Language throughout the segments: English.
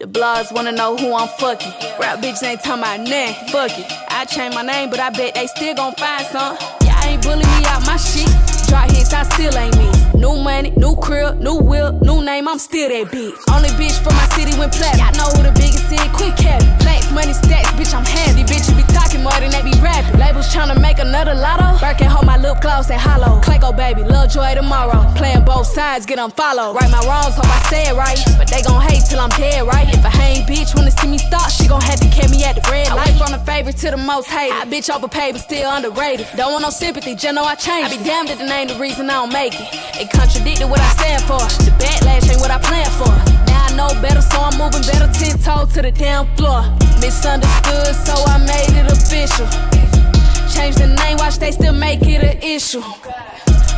The blogs wanna know who I'm fucking. Rap bitches ain't talking about nothing. Fuck it. I changed my name, but I bet they still gon' find some. Y'all ain't bullying me out my shit. Drop hits, I still ain't me. New money, new crib, new whip, new name, I'm still that bitch. Only bitch for my city went plat. Y'all know who the biggest is, quick cap. Plaques, Latto. Birkin hold my lip gloss and hollow. Clayco baby, love joy tomorrow. Playing both sides, get unfollowed. Right my wrongs, hope I say it right. But they gon' hate till I'm dead, right? If a hang bitch wanna see me start, she gon' have to carry me at the red light. I from the favorite to the most hated. I bitch overpaid, but still underrated. Don't want no sympathy, just know I changed. I be damned if the name the reason I don't make it. It contradicted what I stand for. The backlash ain't what I planned for. Now I know better, so I'm moving better. Ten toes to the damn floor. Misunderstood, so I issue.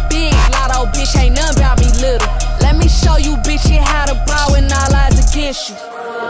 Big Latto, bitch, ain't nothing about me little. Let me show you, bitch, you how to bow when all odds against you.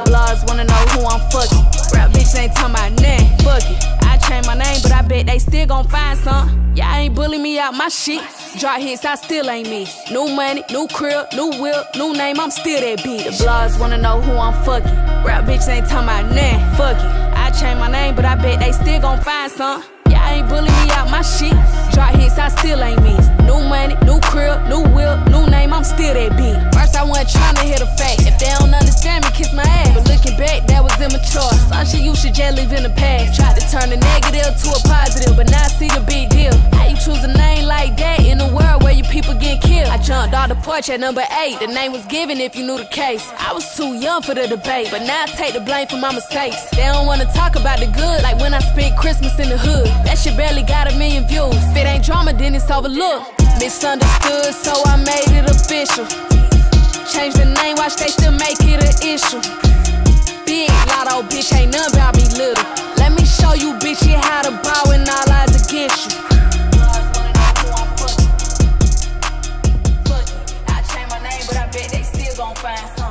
Blogs wanna know who I'm fucking. Rap bitch ain't talking about nothing. Fuck it. I changed my name, but I bet they still gon' find some. Y'all ain't bullying me out my shit. Drop hits, I still ain't me. New money, new crib, new whip, new name, I'm still that bitch. The blogs wanna know who I'm fucking. Rap bitch ain't talking about nothing. Fuck it. I changed my name, but I bet they still gon' find some. Y'all ain't bullying me out my shit. Drop hits, I still ain't me. New money, new crib, new whip, new name, I'm still that bitch. First, I wasn't trying to hit a fact. If they don't understand me, kiss my ass. But looking back, that was immature. Some shit you should just leave in the past. Tried to turn the negative to a positive, but now I see the big deal. How you choose a name like that in a world where you people get killed? I jumped off the porch at number eight. The name was given if you knew the case. I was too young for the debate, but now I take the blame for my mistakes. They don't wanna talk about the good, like Christmas in the hood. That shit barely got a million views. If it ain't drama, then it's overlooked. Misunderstood, so I made it official. Change the name, watch they still make it an issue. Big Latto, bitch, ain't none about me little. Let me show you, bitch, you how to bow when all eyes against you. find